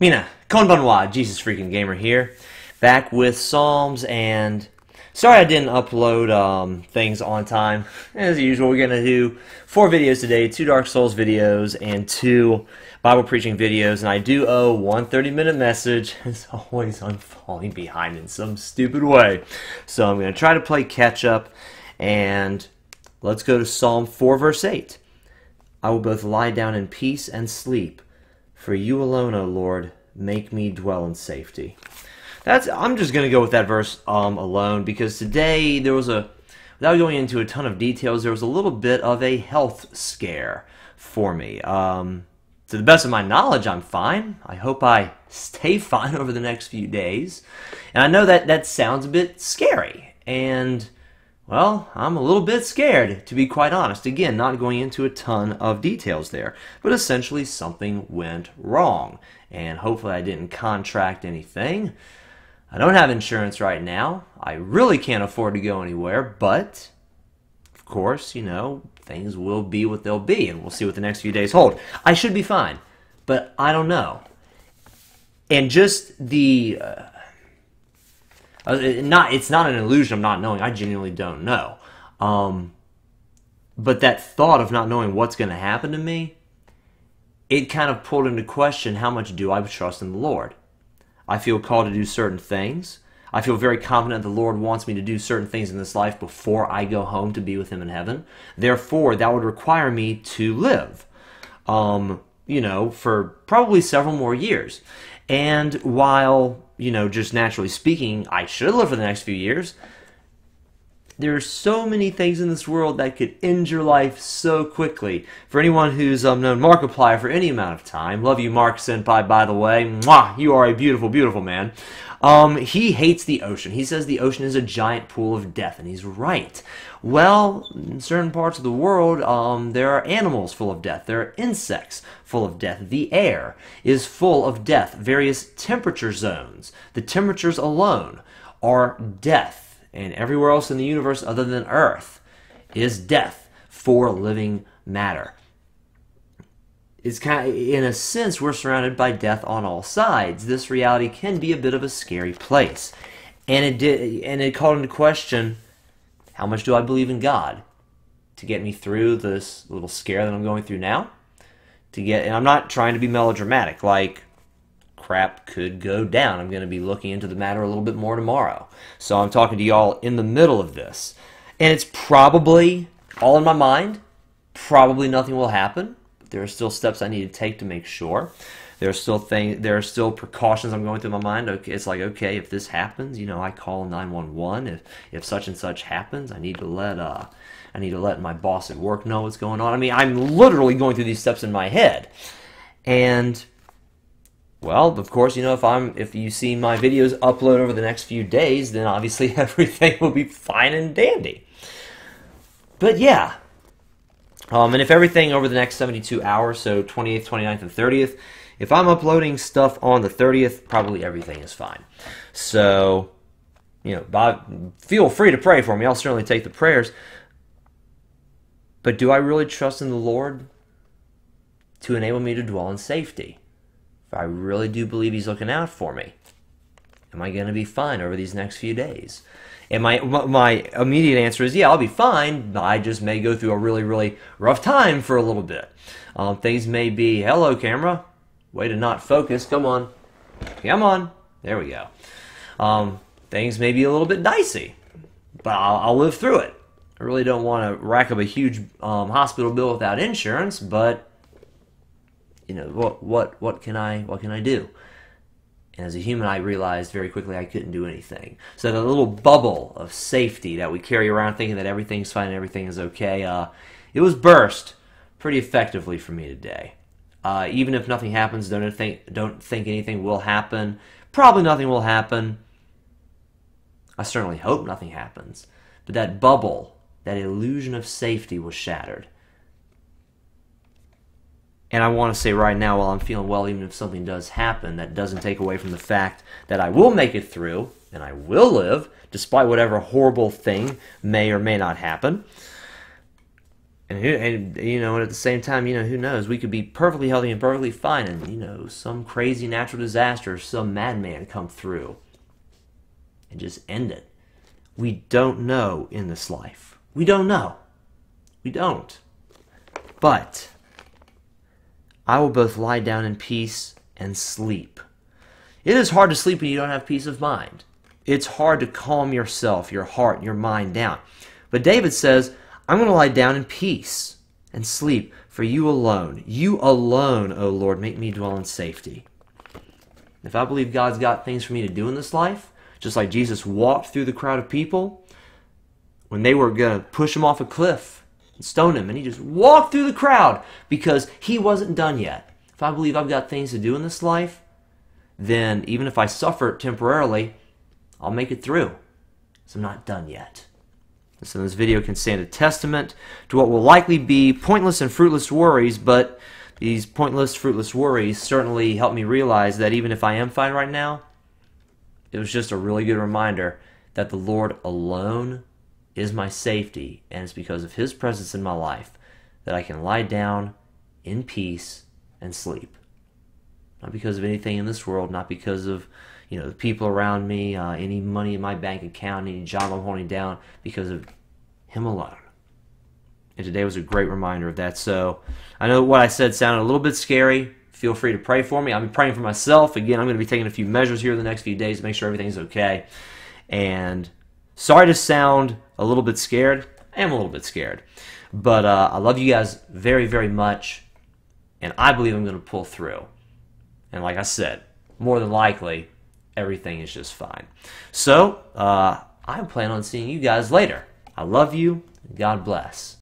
Mina, Benoit, Jesus Freaking Gamer here, back with Psalms, and sorry I didn't upload um, things on time. As usual, we're going to do four videos today, two Dark Souls videos, and two Bible preaching videos, and I do owe one 30-minute message. As always, I'm falling behind in some stupid way. So I'm going to try to play catch-up, and let's go to Psalm 4, verse 8. I will both lie down in peace and sleep for you alone, O Lord, make me dwell in safety. That's I'm just gonna go with that verse um, alone because today there was a without going into a ton of details, there was a little bit of a health scare for me. Um, to the best of my knowledge, I'm fine. I hope I stay fine over the next few days. And I know that that sounds a bit scary. And well, I'm a little bit scared, to be quite honest. Again, not going into a ton of details there, but essentially something went wrong. And hopefully I didn't contract anything. I don't have insurance right now. I really can't afford to go anywhere, but of course, you know, things will be what they'll be, and we'll see what the next few days hold. I should be fine, but I don't know. And just the. Uh, uh, not it's not an illusion of not knowing. I genuinely don't know. Um, but that thought of not knowing what's going to happen to me, it kind of pulled into question how much do I trust in the Lord. I feel called to do certain things. I feel very confident the Lord wants me to do certain things in this life before I go home to be with Him in heaven. Therefore, that would require me to live, um, you know, for probably several more years. And while you know, just naturally speaking, I should live for the next few years. There are so many things in this world that could end your life so quickly. For anyone who's um, known Markiplier for any amount of time, love you, Mark Senpai, by the way. Mwah, you are a beautiful, beautiful man. Um, he hates the ocean. He says the ocean is a giant pool of death, and he's right. Well, in certain parts of the world, um, there are animals full of death. There are insects full of death. The air is full of death. Various temperature zones. The temperatures alone are death. And everywhere else in the universe other than Earth is death for living matter it's kind of, in a sense we're surrounded by death on all sides. This reality can be a bit of a scary place, and it did, and it called into question how much do I believe in God to get me through this little scare that I'm going through now. To get, and I'm not trying to be melodramatic. Like crap could go down. I'm going to be looking into the matter a little bit more tomorrow. So I'm talking to y'all in the middle of this, and it's probably all in my mind. Probably nothing will happen there are still steps I need to take to make sure. There are still things. There are still precautions I'm going through my mind. Okay, it's like okay, if this happens, you know, I call 911. If if such and such happens, I need to let uh, I need to let my boss at work know what's going on. I mean, I'm literally going through these steps in my head, and well, of course, you know, if I'm if you see my videos upload over the next few days, then obviously everything will be fine and dandy. But yeah, um, and if everything over the next 72 hours, so 28th, 29th, and 30th, if I'm uploading stuff on the 30th, probably everything is fine. So, you know, Bob, feel free to pray for me. I'll certainly take the prayers. But do I really trust in the Lord to enable me to dwell in safety? I really do believe He's looking out for me, am I going to be fine over these next few days? And my my immediate answer is, yeah, I'll be fine. I just may go through a really really rough time for a little bit. Um, things may be, hello camera, way to not focus. Come on, come on. There we go. Um, things may be a little bit dicey, but I'll, I'll live through it. I really don't want to rack up a huge um, hospital bill without insurance, but you know what what what can I what can I do? And as a human, I realized very quickly I couldn't do anything. So the little bubble of safety that we carry around thinking that everything's fine and everything is okay, uh, it was burst pretty effectively for me today. Uh, even if nothing happens, don't think, don't think anything will happen. Probably nothing will happen. I certainly hope nothing happens. But that bubble, that illusion of safety was shattered. And I want to say right now, while I'm feeling well, even if something does happen, that doesn't take away from the fact that I will make it through and I will live, despite whatever horrible thing may or may not happen. And, and you know, and at the same time, you know, who knows? We could be perfectly healthy and perfectly fine, and you know, some crazy natural disaster, or some madman come through and just end it. We don't know in this life. We don't know. We don't. But I will both lie down in peace and sleep. It is hard to sleep when you don't have peace of mind. It's hard to calm yourself, your heart, your mind down. But David says, I'm going to lie down in peace and sleep, for you alone, you alone, O Lord, make me dwell in safety. If I believe God's got things for me to do in this life, just like Jesus walked through the crowd of people when they were going to push him off a cliff and stone him, and he just walked through the crowd because he wasn't done yet. If I believe I've got things to do in this life, then even if I suffer temporarily, I'll make it through. So I'm not done yet. So this video can stand a testament to what will likely be pointless and fruitless worries, but these pointless, fruitless worries certainly help me realize that even if I am fine right now, it was just a really good reminder that the Lord alone is my safety, and it's because of His presence in my life that I can lie down in peace and sleep. Not because of anything in this world, not because of you know, the people around me, uh, any money in my bank account, any job I'm holding down, because of Him alone. And today was a great reminder of that. So I know what I said sounded a little bit scary. Feel free to pray for me. I'm praying for myself. Again, I'm going to be taking a few measures here in the next few days to make sure everything's okay. And sorry to sound a little bit scared. I am a little bit scared. But uh, I love you guys very, very much. And I believe I'm going to pull through. And like I said, more than likely, everything is just fine. So, uh, I plan on seeing you guys later. I love you. God bless.